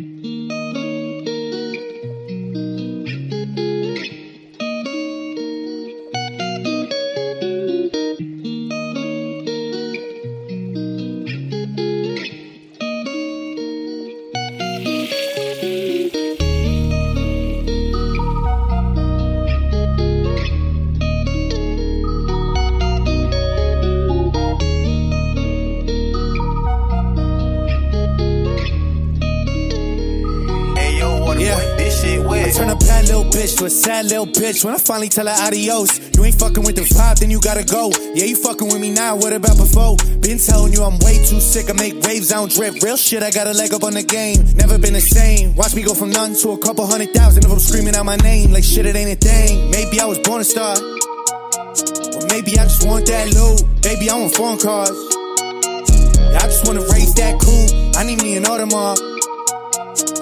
Mm-hmm. Turn a bad little bitch to a sad little bitch when I finally tell her adios. You ain't fucking with the vibe, then you gotta go. Yeah, you fucking with me now, what about before? Been telling you I'm way too sick, I make waves, I don't drip. Real shit, I got a leg up on the game. Never been the same. Watch me go from none to a couple hundred thousand of them screaming out my name like shit, it ain't a thing. Maybe I was born a star. Or maybe I just want that loot. Baby, I want phone cars. I just wanna raise that cool. I need me an Audemars.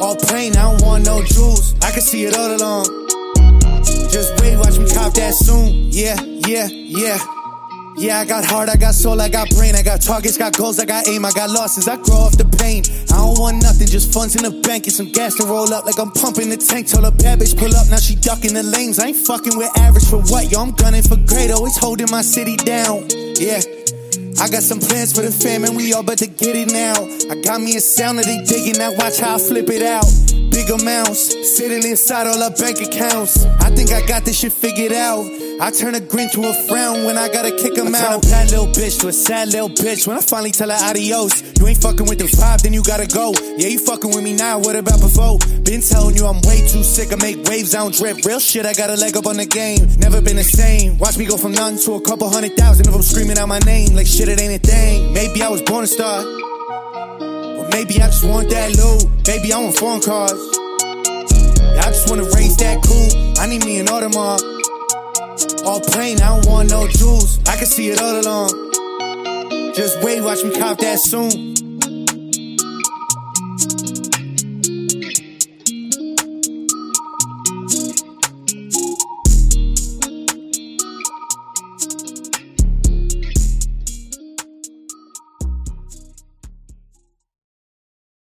All plain, I don't want no jewels. I can see it all along. Just wait, watch me cop that soon. Yeah, yeah, yeah. Yeah, I got heart, I got soul, I got brain, I got targets, got goals, I got aim, I got losses, I grow off the pain. I don't want nothing, just funds in the bank and some gas to roll up like I'm pumping the tank. Told a bad bitch pull up, now she ducking the lanes. I ain't fucking with average for what, yo, I'm gunning for great, always holding my city down. Yeah. I got some plans for the fam and we all about to get it now. I got me a sound that they digging, now watch how I flip it out. Big amounts, sitting inside all our bank accounts. I think I got this shit figured out. I turn a grin to a frown when I gotta kick him I out. Turn a bad little bitch to a sad little bitch when I finally tell her adios. You ain't fucking with the vibe, then you gotta go. Yeah, you fucking with me now, what about before? Been telling you I'm way too sick, I make waves, I don't drip. Real shit, I got a leg up on the game. Never been the same. Watch me go from none to a couple hundred thousand of them screaming out my name like shit, it ain't a thing. Maybe I was born a star. Maybe I just want that loot. Maybe I want phone. Yeah, I just wanna raise that cool. I need me an Audemars. All plain, I don't want no jewels. I can see it all along. Just wait, watch me cop that soon.